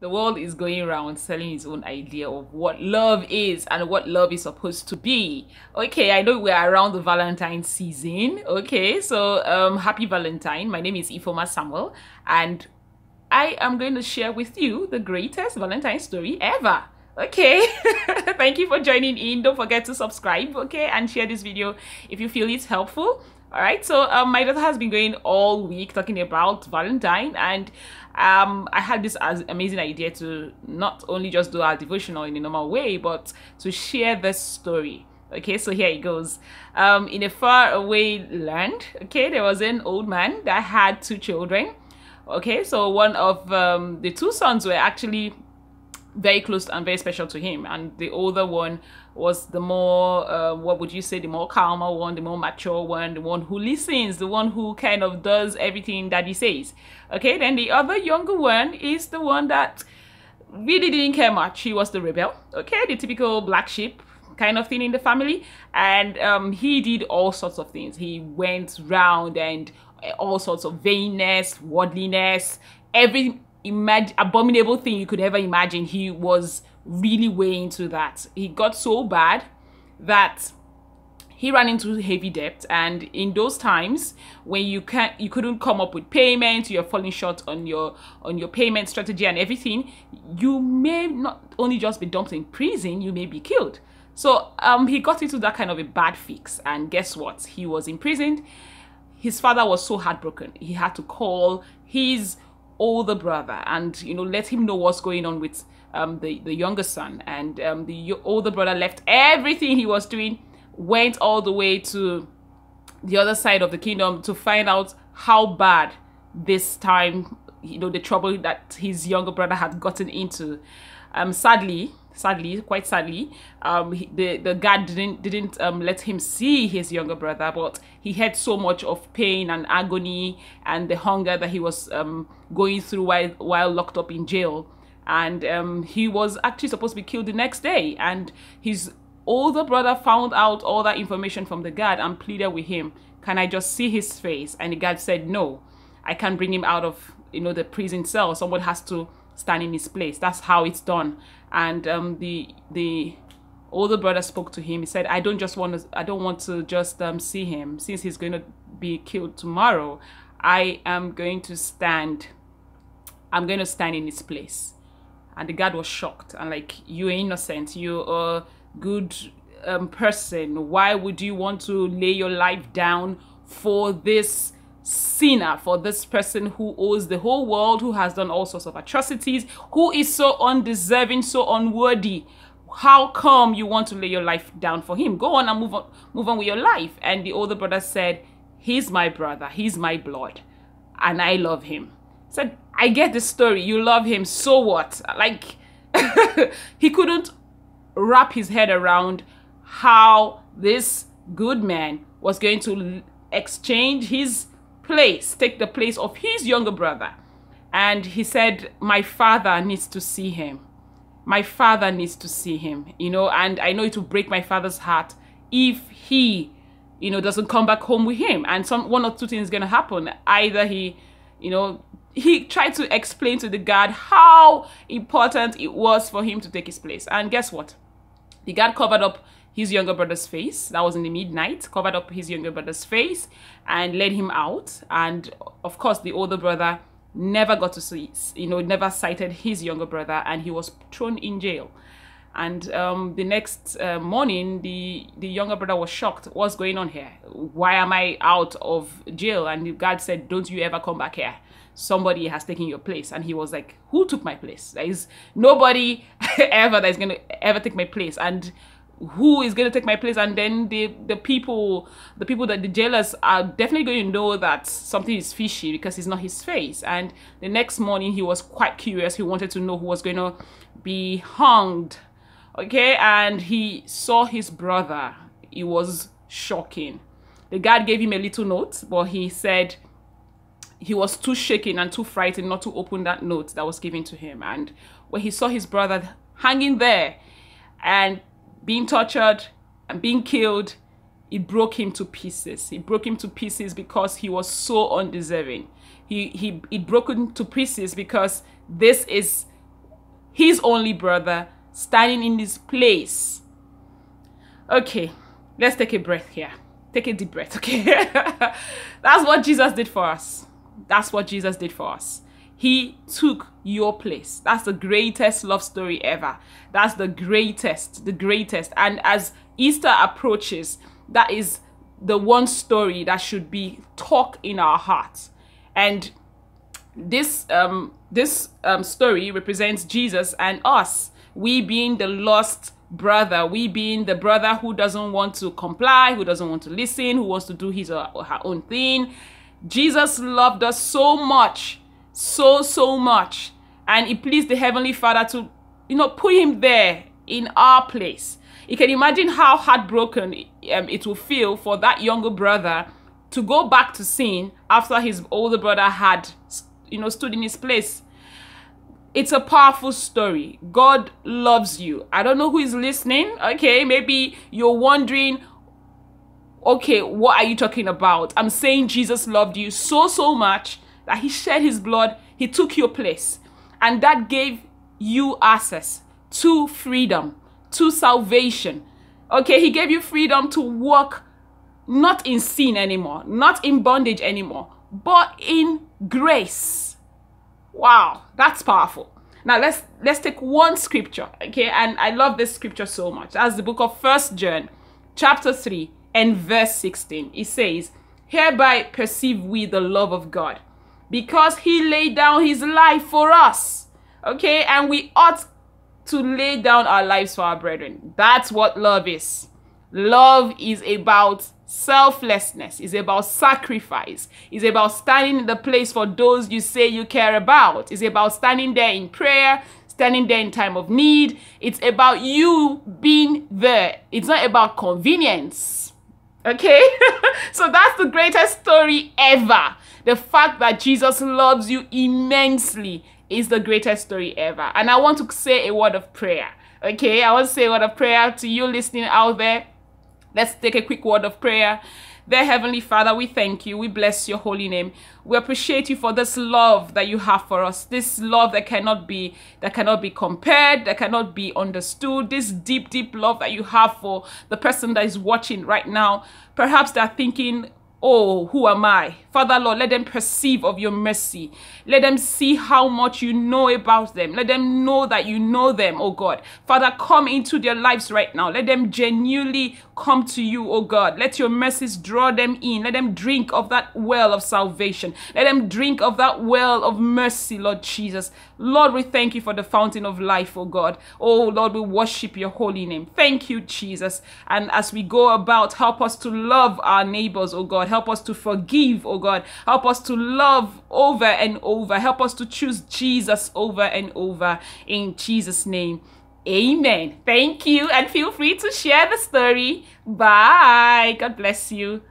the world is going around selling its own idea of what love is and what love is supposed to be. Okay i know we're around the valentine season. Okay so um happy valentine. My name is Ifeoma samuel and i am going to share with you the greatest valentine story ever. Okay thank you for joining in. Don't forget to subscribe okay and share this video if you feel it's helpful. All right so um, my daughter has been going all week talking about valentine and um, i had this amazing idea to not only just do our devotional in a normal way but to share this story. Okay so here it goes. Um, in a far away land okay there was an old man that had two children. Okay so one of um, the two sons were actually very close and very special to him. And the older one was the more, uh, what would you say, the more calmer one, the more mature one, the one who listens, the one who kind of does everything that he says. Okay, then the other younger one is the one that really didn't care much. He was the rebel. Okay, the typical black sheep kind of thing in the family. And um, he did all sorts of things. He went round and all sorts of vainness, worldliness, every imagine abominable thing you could ever imagine. He was really way into that. He got so bad that he ran into heavy debt. And in those times when you can't you couldn't come up with payments you're falling short on your on your payment strategy and everything you may not only just be dumped in prison you may be killed. So um he got into that kind of a bad fix. And guess what? He was imprisoned. His father was so heartbroken. He had to call his older brother and you know let him know what's going on with um, the the younger son. And um, the older brother left everything he was doing went all the way to the other side of the kingdom to find out how bad this time you know the trouble that his younger brother had gotten into. Um sadly sadly, quite sadly, um, he, the the guard didn't didn't um, let him see his younger brother, but he had so much of pain and agony and the hunger that he was um, going through while while locked up in jail, and um, he was actually supposed to be killed the next day, and his older brother found out all that information from the guard and pleaded with him, "Can I just see his face?" And the guard said, "No, I can't bring him out of you know the prison cell. Someone has to." Stand in his place. That's how it's done and um, the the older brother spoke to him. He said, "I don't just want to. I don't want to just um, see him since he's going to be killed tomorrow. I am going to stand. I'm going to stand in his place." And the guard was shocked and like, "You're innocent. You're a good um, person. Why would you want to lay your life down for this?" Sinner for this person who owes the whole world, who has done all sorts of atrocities, who is so undeserving, so unworthy. How come you want to lay your life down for him? Go on and move on, move on with your life. And the older brother said, He's my brother, he's my blood, and I love him. said, I get the story. You love him, so what? Like he couldn't wrap his head around how this good man was going to exchange his place, take the place of his younger brother. And he said, My father needs to see him. My father needs to see him, you know, and I know it will break my father's heart if he, you know, doesn't come back home with him. And some one or two things gonna happen. Either he, you know, he tried to explain to the guard how important it was for him to take his place. And guess what? The guard covered up his younger brother's face. That was in the midnight, covered up his younger brother's face and led him out. And of course, the older brother never got to see, you know, never sighted his younger brother and he was thrown in jail. And um, the next uh, morning, the, the younger brother was shocked. What's going on here? Why am I out of jail? And the guard said, Don't you ever come back here. Somebody has taken your place. And he was like, Who took my place? There is nobody ever that is going to ever take my place. And who is going to take my place and then the the people the people that the jailers are definitely going to know that something is fishy because it's not his face. And the next morning he was quite curious. He wanted to know who was going to be hanged okay? And he saw his brother. It was shocking. The guard gave him a little note but he said he was too shaken and too frightened not to open that note that was given to him. And when he saw his brother hanging there and being tortured and being killed, it broke him to pieces. It broke him to pieces because he was so undeserving. He, he, it broke him to pieces because this is his only brother, standing in his place. Okay, let's take a breath here. Take a deep breath, okay? That's what Jesus did for us. That's what Jesus did for us. He took your place. That's the greatest love story ever. That's the greatest, the greatest. And as Easter approaches, that is the one story that should be talk in our hearts. And this um this um story represents Jesus and us, we being the lost brother, we being the brother who doesn't want to comply, who doesn't want to listen, who wants to do his or her own thing. Jesus loved us so much, so, so much. And it pleased the Heavenly Father to, you know, put him there in our place. You can imagine how heartbroken um, it will feel for that younger brother to go back to sin after his older brother had, you know, stood in his place it's a powerful story. God loves you. I don't know who is listening. Okay, maybe you're wondering, okay, what are you talking about? I'm saying Jesus loved you so, so much that he shed his blood, he took your place, and that gave you access to freedom, to salvation. Okay, he gave you freedom to walk not in sin anymore, not in bondage anymore, but in grace Wow, that's powerful. Now let's let's take one scripture, okay? And I love this scripture so much. That's the book of First John, chapter 3 and verse 16. It says, Hereby perceive we the love of God, because he laid down his life for us. Okay, and we ought to lay down our lives for our brethren. That's what love is. Love is about selflessness. Is about sacrifice. Is about standing in the place for those you say you care about. Is about standing there in prayer standing there in time of need. It's about you being there. It's not about convenience okay? So that's the greatest story ever the fact that jesus loves you immensely is the greatest story ever and i want to say a word of prayer okay i want to say a word of prayer to you listening out there Let's take a quick word of prayer. Dear Heavenly Father, we thank you. We bless your holy name. We appreciate you for this love that you have for us. This love that cannot be that cannot be compared, that cannot be understood. This deep, deep love that you have for the person that is watching right now. Perhaps they're thinking, Oh, who am I? Father Lord, let them perceive of your mercy. Let them see how much you know about them. Let them know that you know them, oh God. Father, come into their lives right now. Let them genuinely come to you, oh God. Let your mercies draw them in. Let them drink of that well of salvation. Let them drink of that well of mercy, Lord Jesus. Lord, we thank you for the fountain of life, oh God. Oh Lord, we worship your holy name. Thank you, Jesus. And as we go about, help us to love our neighbors, oh God. Help us to forgive, oh God. Help us to love over and over. Help us to choose Jesus over and over. In Jesus' name. Amen. Thank you. And feel free to share the story. Bye. God bless you.